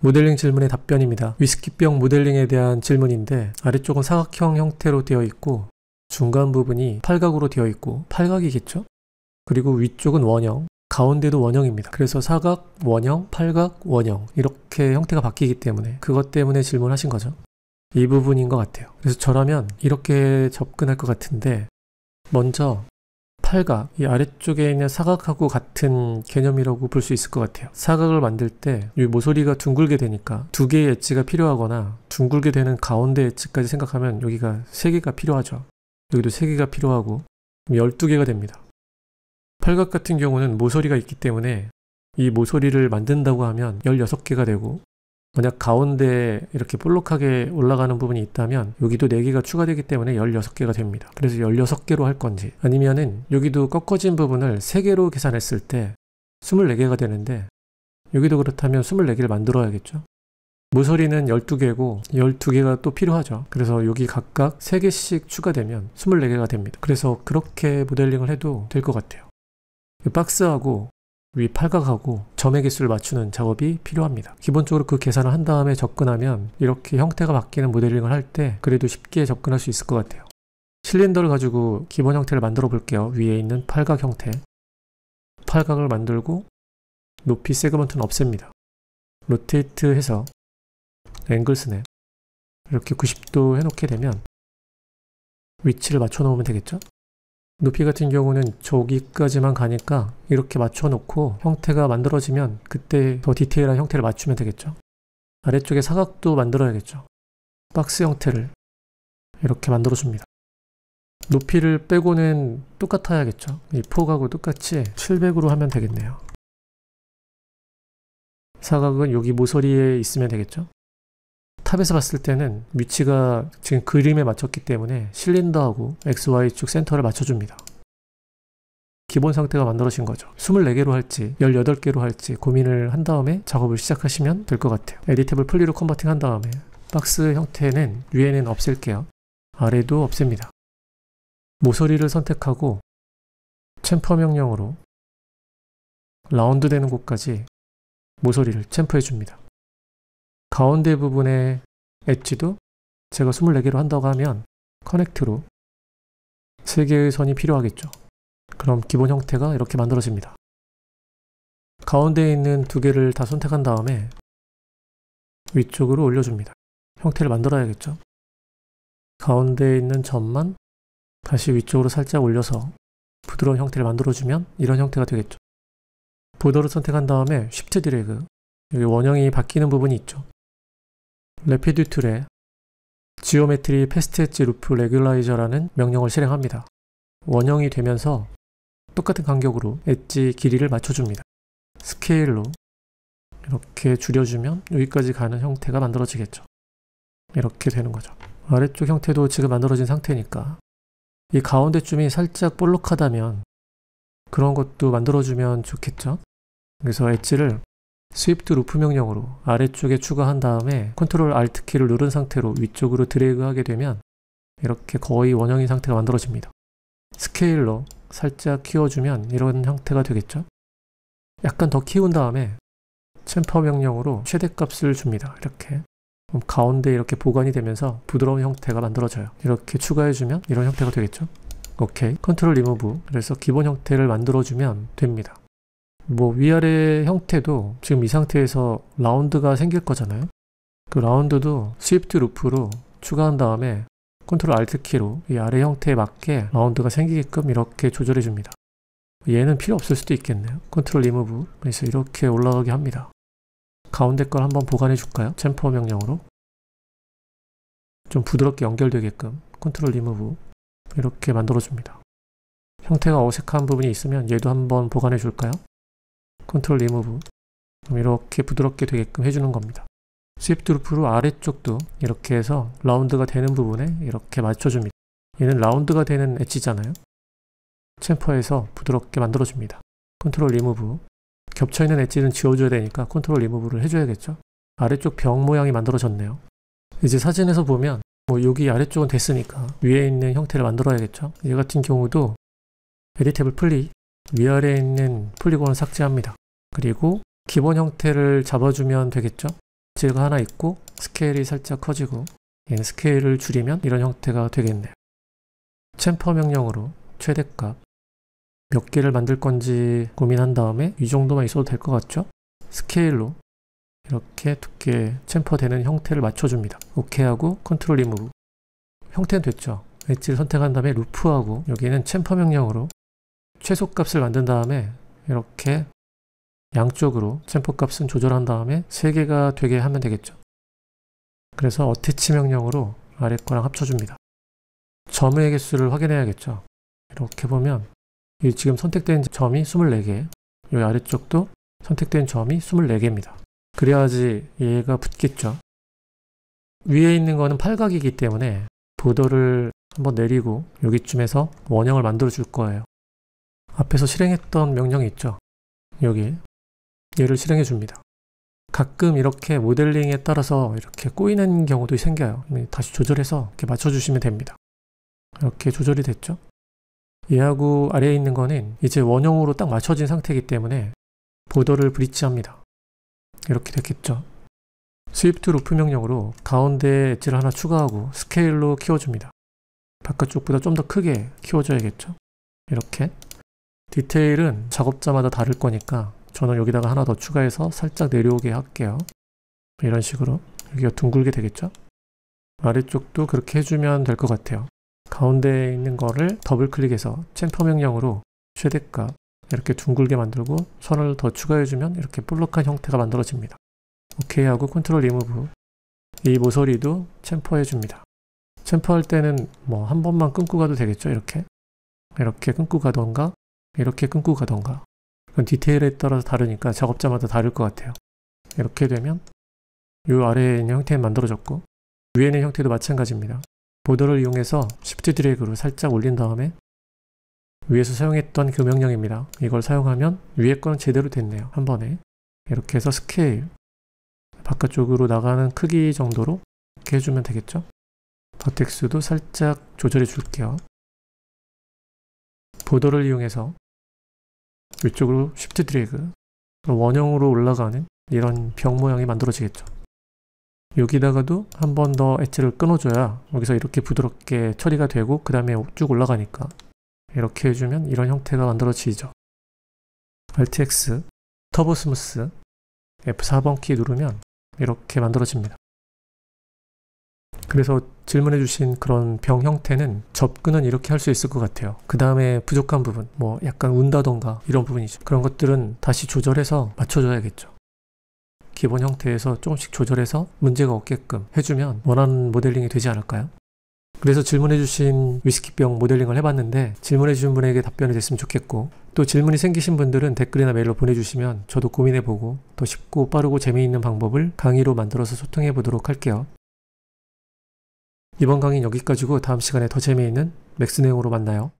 모델링 질문의 답변입니다. 위스키병 모델링에 대한 질문인데 아래쪽은 사각형 형태로 되어 있고 중간 부분이 팔각으로 되어 있고 팔각이겠죠? 그리고 위쪽은 원형, 가운데도 원형입니다. 그래서 사각, 원형, 팔각, 원형 이렇게 형태가 바뀌기 때문에 그것 때문에 질문하신 거죠. 이 부분인 것 같아요. 그래서 저라면 이렇게 접근할 것 같은데 먼저 팔각, 이 아래쪽에 있는 사각하고 같은 개념이라고 볼 수 있을 것 같아요. 사각을 만들 때 이 모서리가 둥글게 되니까 두 개의 엣지가 필요하거나 둥글게 되는 가운데 엣지까지 생각하면 여기가 세 개가 필요하죠. 여기도 세 개가 필요하고 12개가 됩니다. 팔각 같은 경우는 모서리가 있기 때문에 이 모서리를 만든다고 하면 16개가 되고 만약 가운데 이렇게 볼록하게 올라가는 부분이 있다면 여기도 4개가 추가되기 때문에 16개가 됩니다. 그래서 16개로 할 건지 아니면은 여기도 꺾어진 부분을 3개로 계산했을 때 24개가 되는데 여기도 그렇다면 24개를 만들어야겠죠. 모서리는 12개고 12개가 또 필요하죠. 그래서 여기 각각 3개씩 추가되면 24개가 됩니다. 그래서 그렇게 모델링을 해도 될 것 같아요. 박스하고 위 팔각하고 점의 개수를 맞추는 작업이 필요합니다. 기본적으로 그 계산을 한 다음에 접근하면 이렇게 형태가 바뀌는 모델링을 할 때 그래도 쉽게 접근할 수 있을 것 같아요. 실린더를 가지고 기본 형태를 만들어 볼게요. 위에 있는 팔각 형태. 팔각을 만들고 높이 segment는 없앱니다. rotate 해서 angle snap 이렇게 90도 해놓게 되면 위치를 맞춰 놓으면 되겠죠? 높이 같은 경우는 저기까지만 가니까 이렇게 맞춰놓고 형태가 만들어지면 그때 더 디테일한 형태를 맞추면 되겠죠. 아래쪽에 사각도 만들어야겠죠. 박스 형태를 이렇게 만들어줍니다. 높이를 빼고는 똑같아야겠죠. 이 폭하고 똑같이 700으로 하면 되겠네요. 사각은 여기 모서리에 있으면 되겠죠. top에서 봤을 때는 위치가 지금 그림에 맞췄기 때문에 실린더하고 XY축 센터를 맞춰줍니다. 기본 상태가 만들어진 거죠. 24개로 할지 18개로 할지 고민을 한 다음에 작업을 시작하시면 될 것 같아요. editable poly로 converting 한 다음에 박스 형태는 위에는 없앨게요. 아래도 없앱니다. 모서리를 선택하고 chamfer 명령으로 라운드 되는 곳까지 모서리를 챔프해 줍니다. 가운데 부분의 엣지도 제가 24개로 한다고 하면 커넥트로 3개의 선이 필요하겠죠. 그럼 기본 형태가 이렇게 만들어집니다. 가운데에 있는 두 개를 다 선택한 다음에 위쪽으로 올려줍니다. 형태를 만들어야겠죠. 가운데에 있는 점만 다시 위쪽으로 살짝 올려서 부드러운 형태를 만들어주면 이런 형태가 되겠죠. border를 선택한 다음에 shift drag 여기 원형이 바뀌는 부분이 있죠. rapid tool에 geometry fast edge loop regularizer라는 명령을 실행합니다. 원형이 되면서 똑같은 간격으로 엣지 길이를 맞춰줍니다. scale로 이렇게 줄여주면 여기까지 가는 형태가 만들어지겠죠. 이렇게 되는 거죠. 아래쪽 형태도 지금 만들어진 상태니까 이 가운데쯤이 살짝 볼록하다면 그런 것도 만들어주면 좋겠죠. 그래서 edge를 swift loop 명령으로 아래쪽에 추가한 다음에 control alt 키를 누른 상태로 위쪽으로 드래그 하게 되면 이렇게 거의 원형인 상태가 만들어집니다. scale로 살짝 키워주면 이런 형태가 되겠죠. 약간 더 키운 다음에 chamfer 명령으로 최대값을 줍니다. 이렇게 가운데 이렇게 보간이 되면서 부드러운 형태가 만들어져요. 이렇게 추가해주면 이런 형태가 되겠죠. 오케이 컨트롤 리무브 그래서 기본 형태를 만들어주면 됩니다. 뭐 위아래 형태도 지금 이 상태에서 라운드가 생길 거잖아요. 그 라운드도 swift loop로 추가한 다음에 control alt 키로 이 아래 형태에 맞게 라운드가 생기게끔 이렇게 조절해 줍니다. 얘는 필요 없을 수도 있겠네요. 컨트롤 리무브 그래서 이렇게 올라가게 합니다. 가운데 걸 한번 보간해 줄까요? chamfer 명령으로 좀 부드럽게 연결되게끔 컨트롤 리무브 이렇게 만들어 줍니다. 형태가 어색한 부분이 있으면 얘도 한번 보간해 줄까요? 컨트롤 리무브 이렇게 부드럽게 되게끔 해주는 겁니다. swift loop로 아래쪽도 이렇게 해서 라운드가 되는 부분에 이렇게 맞춰줍니다. 얘는 라운드가 되는 edge잖아요. chamfer에서 부드럽게 만들어줍니다. 컨트롤 리무브 겹쳐있는 엣지는 지워줘야 되니까 컨트롤 리무브를 해줘야겠죠. 아래쪽 병 모양이 만들어졌네요. 이제 사진에서 보면 뭐 여기 아래쪽은 됐으니까 위에 있는 형태를 만들어야겠죠. 얘 같은 경우도 editable poly 위아래에 있는 polygon을 삭제합니다. 그리고 기본 형태를 잡아주면 되겠죠. 엣지가 하나 있고 스케일이 살짝 커지고 얘는 스케일을 줄이면 이런 형태가 되겠네요. chamfer 명령으로 최대값 몇 개를 만들 건지 고민한 다음에 이 정도만 있어도 될 것 같죠? 스케일로 이렇게 두께 chamfer 되는 형태를 맞춰줍니다. 오케이 하고 컨트롤 리무브 형태는 됐죠? 엣지를 선택한 다음에 loop하고 여기는 chamfer 명령으로 최소값을 만든 다음에 이렇게 양쪽으로 chamfer 값은 조절한 다음에 3개가 되게 하면 되겠죠. 그래서 attach 명령으로 아래 거랑 합쳐줍니다. 점의 개수를 확인해야겠죠. 이렇게 보면 이 지금 선택된 점이 24개, 이 아래쪽도 선택된 점이 24개입니다. 그래야지 얘가 붙겠죠. 위에 있는 거는 팔각이기 때문에 보도를 한번 내리고 여기쯤에서 원형을 만들어 줄 거예요. 앞에서 실행했던 명령이 있죠. 여기 얘를 실행해 줍니다. 가끔 이렇게 모델링에 따라서 이렇게 꼬이는 경우도 생겨요. 다시 조절해서 이렇게 맞춰주시면 됩니다. 이렇게 조절이 됐죠? 얘하고 아래에 있는 거는 이제 원형으로 딱 맞춰진 상태이기 때문에 border를 bridge합니다. 이렇게 됐겠죠? swift loop 명령으로 가운데 엣지를 하나 추가하고 스케일로 키워줍니다. 바깥쪽보다 좀 더 크게 키워줘야겠죠? 이렇게 디테일은 작업자마다 다를 거니까 저는 여기다가 하나 더 추가해서 살짝 내려오게 할게요. 이런 식으로 여기가 둥글게 되겠죠? 아래쪽도 그렇게 해주면 될 것 같아요. 가운데에 있는 거를 더블 클릭해서 chamfer 명령으로 최대값 이렇게 둥글게 만들고 선을 더 추가해주면 이렇게 볼록한 형태가 만들어집니다. 오케이 하고 컨트롤 리무브 이 모서리도 chamfer 해줍니다. chamfer 할 때는 뭐 한 번만 끊고 가도 되겠죠 이렇게 이렇게 끊고 가던가 이렇게 끊고 가던가 그건 디테일에 따라서 다르니까 작업자마다 다를 것 같아요. 이렇게 되면 이 아래에 있는 형태는 만들어졌고 위에 있는 형태도 마찬가지입니다. border를 이용해서 Shift drag로 살짝 올린 다음에 위에서 사용했던 그 명령입니다. 이걸 사용하면 위에 거는 제대로 됐네요. 한 번에 이렇게 해서 스케일 바깥쪽으로 나가는 크기 정도로 이렇게 해주면 되겠죠. vertex도 살짝 조절해 줄게요. border를 이용해서 위쪽으로 Shift drag 원형으로 올라가는 이런 병 모양이 만들어지겠죠. 여기다가도 한 번 더 엣지를 끊어줘야 여기서 이렇게 부드럽게 처리가 되고 그 다음에 쭉 올라가니까 이렇게 해주면 이런 형태가 만들어지죠. Alt X TurboSmooth F4번 키 누르면 이렇게 만들어집니다. 그래서 질문해 주신 그런 병 형태는 접근은 이렇게 할 수 있을 것 같아요. 그 다음에 부족한 부분, 뭐 약간 운다던가 이런 부분이죠. 그런 것들은 다시 조절해서 맞춰줘야겠죠. 기본 형태에서 조금씩 조절해서 문제가 없게끔 해주면 원하는 모델링이 되지 않을까요? 그래서 질문해주신 위스키병 모델링을 해봤는데 질문해주신 분에게 답변이 됐으면 좋겠고 또 질문이 생기신 분들은 댓글이나 메일로 보내주시면 저도 고민해보고 더 쉽고 빠르고 재미있는 방법을 강의로 만들어서 소통해보도록 할게요. 이번 강의는 여기까지고 다음 시간에 더 재미있는 Max 내용으로 만나요.